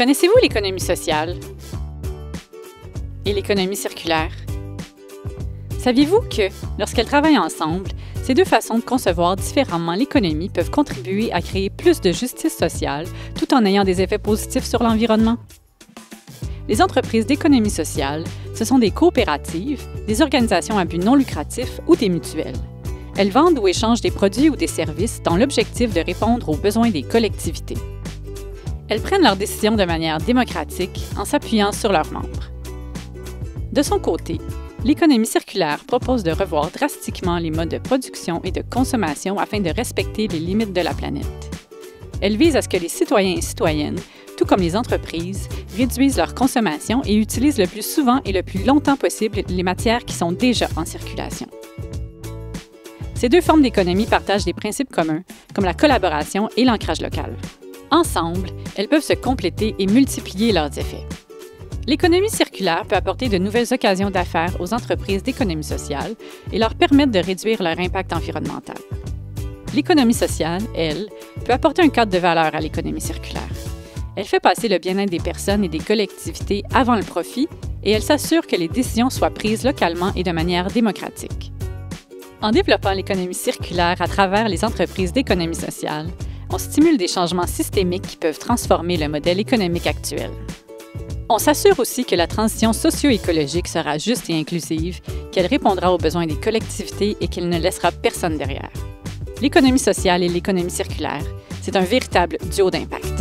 Connaissez-vous l'économie sociale? Et l'économie circulaire? Saviez-vous que, lorsqu'elles travaillent ensemble, ces deux façons de concevoir différemment l'économie peuvent contribuer à créer plus de justice sociale tout en ayant des effets positifs sur l'environnement? Les entreprises d'économie sociale, ce sont des coopératives, des organisations à but non lucratif ou des mutuelles. Elles vendent ou échangent des produits ou des services dans l'objectif de répondre aux besoins des collectivités. Elles prennent leurs décisions de manière démocratique en s'appuyant sur leurs membres. De son côté, l'économie circulaire propose de revoir drastiquement les modes de production et de consommation afin de respecter les limites de la planète. Elle vise à ce que les citoyens et citoyennes, tout comme les entreprises, réduisent leur consommation et utilisent le plus souvent et le plus longtemps possible les matières qui sont déjà en circulation. Ces deux formes d'économie partagent des principes communs, comme la collaboration et l'ancrage local. Ensemble, elles peuvent se compléter et multiplier leurs effets. L'économie circulaire peut apporter de nouvelles occasions d'affaires aux entreprises d'économie sociale et leur permettre de réduire leur impact environnemental. L'économie sociale, elle, peut apporter un cadre de valeur à l'économie circulaire. Elle fait passer le bien-être des personnes et des collectivités avant le profit et elle s'assure que les décisions soient prises localement et de manière démocratique. En développant l'économie circulaire à travers les entreprises d'économie sociale, on stimule des changements systémiques qui peuvent transformer le modèle économique actuel. On s'assure aussi que la transition socio-écologique sera juste et inclusive, qu'elle répondra aux besoins des collectivités et qu'elle ne laissera personne derrière. L'économie sociale et l'économie circulaire, c'est un véritable duo d'impact.